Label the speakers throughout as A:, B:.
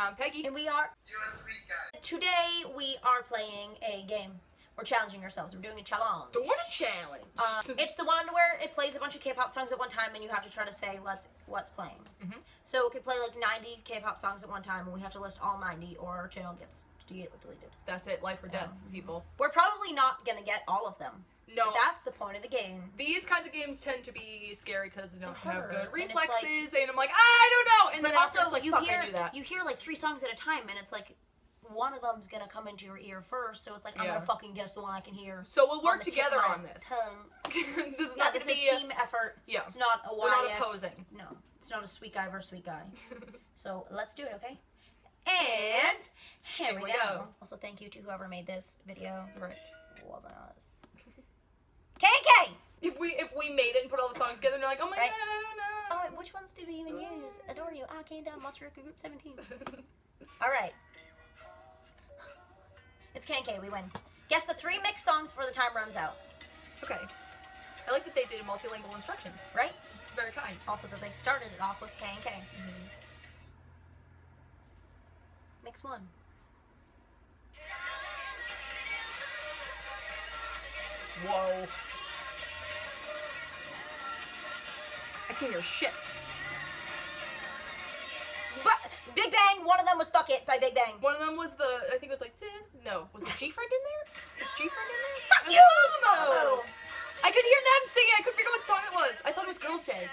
A: I'm Peggy.
B: And we are.
C: You're a sweet guy.
B: Today we are playing a game. We're challenging ourselves. We're doing a challenge.
A: What a challenge.
B: Uh, it's the one where it plays a bunch of K-pop songs at one time, and you have to try to say what's what's playing.
A: Mhm.
B: So it could play like 90 K-pop songs at one time, and we have to list all 90, or our channel gets de- deleted.
A: That's it. Life or death, oh. people.
B: We're probably not gonna get all of them.
A: No.
B: That's the point of the game.
A: These kinds of games tend to be scary because they don't
B: They're
A: have good
B: and
A: reflexes,
B: like-
A: and I'm like, ah, I don't know. And then
B: also,
A: like,
B: you hear
A: I knew that.
B: you hear like three songs at a time, and it's like one of them's gonna come into your ear first. So it's like I'm
A: Yeah.
B: gonna fucking guess the one I can hear.
A: So we'll work
B: tip
A: together on this. this is
B: Yeah,
A: not
B: this is
A: be
B: a team effort.
A: Yeah.
B: It's not a
A: We're not opposing.
B: No, it's not a sweet guy versus sweet guy. so let's do it, okay? And here, we, go. Also, thank you to whoever made this video.
A: right.
B: It wasn't us. KK.
A: If we if we made it and put all the songs together, and they're like, oh my
B: Right.
A: god, I don't know.
B: Oh, which ones did we even use? Uh. Adore you. I came down. Monster Group 17. All right. It's KK. We win. Guess the three mixed songs before the time runs out.
A: okay. I like that they did multilingual instructions.
B: Right?
A: It's very kind.
B: Also, that they started it off with K and K. Mm-hmm. Mix one.
A: Whoa. I can't hear shit.
B: But Big Bang. One of them was "Fuck It" by Big Bang.
A: One of them was the I think it was like "Did-" no was the G friend in there? Was G friend in there?
B: Fuck you!
A: Mamamoo! I could hear them singing. I couldn't figure out what song it was. I thought it was Girls' Day.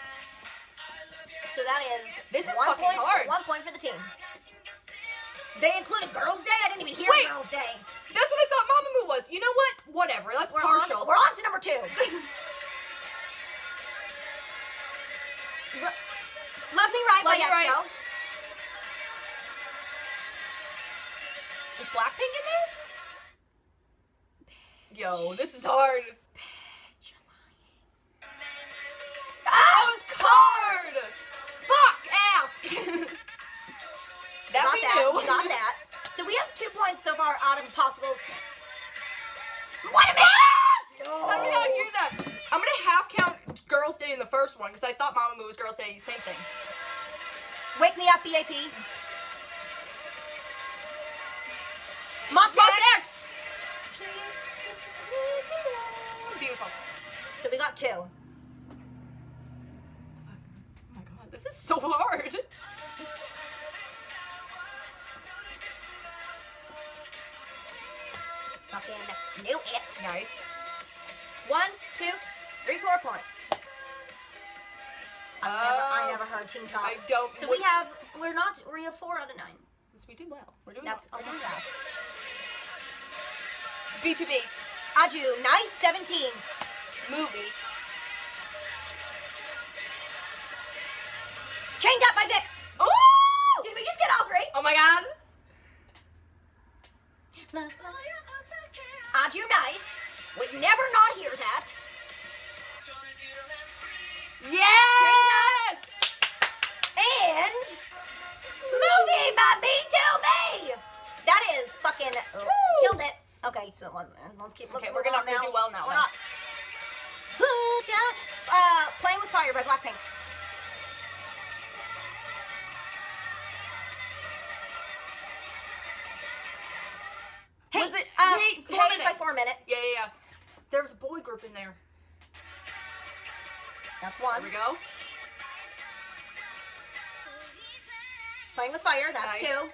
B: So that is
A: This is
B: one
A: fucking
B: point,
A: hard.
B: One point for the team. They included Girls' Day. I didn't even hear
A: Wait.
B: Girls' Day.
A: That's what I thought Mamamoo was. You know what? Whatever. That's
B: We're
A: partial.
B: On, we're on to number two. Love Me Right
A: Love
B: by
A: Right.
B: EXO.
A: Is Blackpink in there? Yo, this is hard. That
B: got
A: we
B: that.
A: knew.
B: We got that. So we have two points so far out of possible. What a minute!
A: How did I not hear that? I'm gonna half count Girls' Day in the first one because I thought Mamamoo was Girls' Day. Same thing.
B: Wake me up, BAP. Monster
A: Monsta
B: X.
A: X. Beautiful.
B: So we got two.
A: Oh my god, this is so hard.
B: Knew it.
A: Nice.
B: One, two, three, four points. I never, I
A: Oh.
B: never heard Teen Top.
A: I don't.
B: So we have, we're not, we have four out of nine.
A: Yes, We did well. We're doing
B: That's
A: well.
B: almost half.
A: BTOB
B: Aju, nice 17.
A: movie.
B: Chained up by VIXX.
A: Oh!
B: Did we just get all three?
A: Oh my god.
B: Aju, nice. Would never not hear that.
A: Yes!
B: And movie by BTOB. That is fucking killed it. Okay, so let, let's keep. Let's
A: Okay, we're gonna-
B: on
A: gonna do well now,
B: We're
A: then.
B: not. Uh, playing with fire by Blackpink.
A: Was it-
B: uh,
A: hey, four
B: hey by four minute.
A: Yeah, yeah, yeah. There was a boy group in there.
B: That's one.
A: There we go.
B: Playing with fire. That's
A: Nice.
B: two.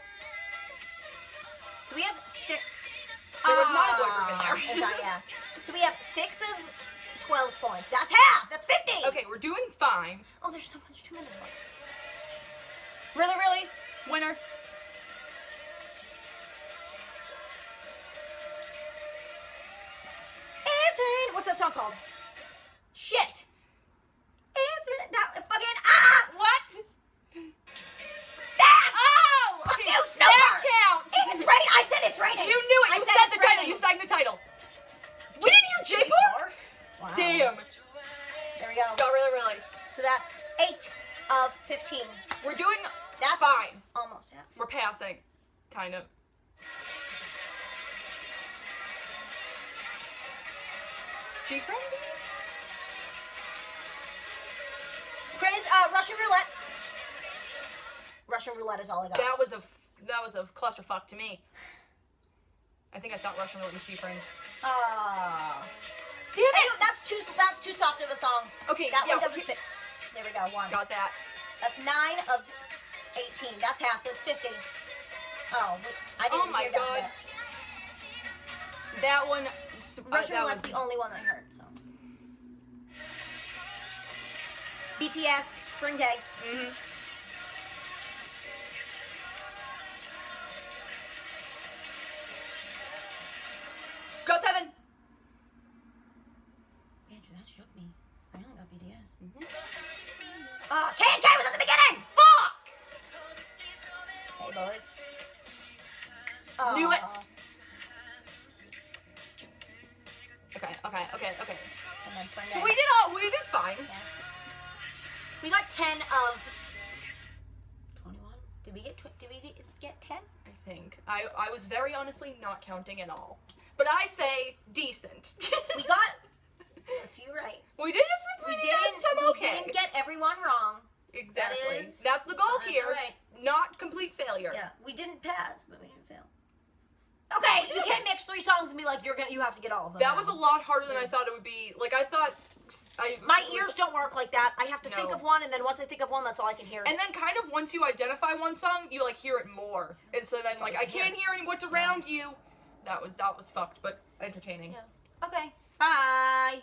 B: So we have six.
A: There was not a boy group in
B: Ah,
A: there.
B: yeah. So we have six of twelve points. That's half. That's fifty.
A: Okay, we're doing fine.
B: Oh, there's so much. There's Two minutes left.
A: Really, really? Winner.
B: Song called? Shit. Rain. That fucking ah.
A: What?
B: That.
A: Oh!
B: Fuck
A: Okay,
B: you,
A: that counts.
B: It's raining. I said it's raining.
A: You knew it.
B: I
A: You
B: said
A: said
B: it's
A: the title. You sang the title. We didn't hear Jay Park.
B: Wow.
A: Damn.
B: There we go.
A: Got really, really.
B: So that's eight of fifteen.
A: We're doing
B: That's
A: fine.
B: Almost half.
A: We're passing, kind of. G friend?
B: Craze. Uh, Russian roulette. Russian roulette is all I got.
A: That was a f- that was a clusterfuck to me. I think I thought Russian Roulette was G-Friend.
B: Oh.
A: Damn
B: Hey,
A: it!
B: that's too that's too soft of a song.
A: Okay,
B: That
A: yeah,
B: one doesn't
A: okay.
B: fit. There we go. One.
A: Got that.
B: That's nine of eighteen. That's half. That's fifty. Oh, I didn't
A: Oh my
B: hear that
A: God.
B: bit.
A: That one. uh,
B: Russian
A: that
B: Roulette's
A: was-
B: the only one I heard. BTS Spring Day.
A: Mhm. GOT7.
B: Andrew, that shook me. I only got BTS.
A: Mm-hmm.
B: Uh, K and K was at the beginning.
A: Fuck.
B: Hey boys.
A: Knew it. Okay, okay, okay, okay.
B: And then Spring
A: So we did all. We did fine.
B: We got ten of twenty-one. Did we get did we get- get ten?
A: I think I I was very honestly not counting at all. But I say decent.
B: We got a few right.
A: we did some
B: We
A: pretty
B: didn't.
A: some
B: we didn't get everyone wrong.
A: exactly.
B: is-
A: That's the goal
B: That's
A: here.
B: alright.
A: Not complete failure.
B: Yeah, we didn't pass, but we didn't fail. Okay, you can't mix three songs and be like you're gonna. You have to get all of them.
A: That
B: now.
A: was a lot harder than I thought it would be. Like I thought. I
B: My
A: was-
B: ears don't work like that. I have to think of one, and then once I think of one, that's all I can hear.
A: And then kind of once you identify one song, you like hear it more. And so then like I
B: can
A: can't hear any what's around you. That was that was fucked, but entertaining.
B: Yeah. okay, bye.